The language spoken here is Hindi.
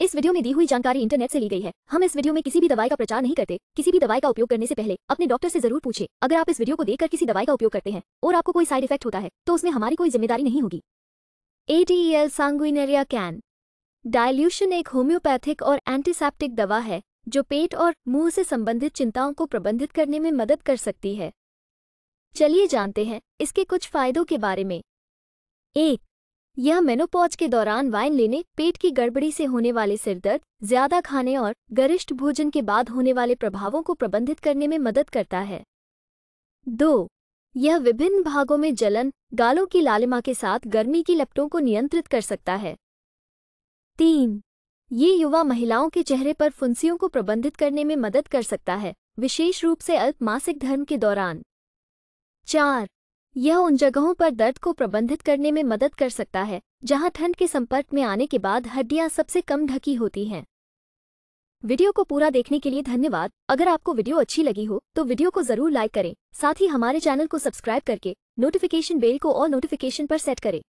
इस वीडियो में दी हुई जानकारी इंटरनेट से ली गई है। हम इस वीडियो में किसी भी दवाई का प्रचार नहीं करते। किसी भी दवाई का उपयोग करने से पहले अपने डॉक्टर से ज़रूर पूछे। अगर आप इस वीडियो को देखकर किसी दवाई का उपयोग करते हैं और आपको कोई साइड इफ़ेक्ट होता है तो उसमें हमारी कोई ज़िम्मेदारी नहीं होगी। एटीएल सांगुइनेरिया कैन डायल्यूशन एक होम्योपैथिक और एंटीसेप्टिक दवा है, जो पेट और मुँह से संबंधित चिंताओं को प्रबंधित करने में मदद कर सकती है। चलिए जानते हैं इसके कुछ फायदों के बारे में। एक यह मेनोपॉज के दौरान वाइन लेने, पेट की गड़बड़ी से होने वाले सिरदर्द, ज़्यादा खाने और गरिष्ठ भोजन के बाद होने वाले प्रभावों को प्रबंधित करने में मदद करता है। दो, यह विभिन्न भागों में जलन, गालों की लालिमा के साथ गर्मी की लपटों को नियंत्रित कर सकता है। तीन, ये युवा महिलाओं के चेहरे पर फुंसियों को प्रबंधित करने में मदद कर सकता है, विशेष रूप से अल्प मासिक धर्म के दौरान। चार यह उन जगहों पर दर्द को प्रबंधित करने में मदद कर सकता है, जहाँ ठंड के संपर्क में आने के बाद हड्डियाँ सबसे कम ढकी होती हैं। वीडियो को पूरा देखने के लिए धन्यवाद। अगर आपको वीडियो अच्छी लगी हो तो वीडियो को ज़रूर लाइक करें, साथ ही हमारे चैनल को सब्सक्राइब करके, नोटिफिकेशन बेल को और नोटिफिकेशन पर सेट करें।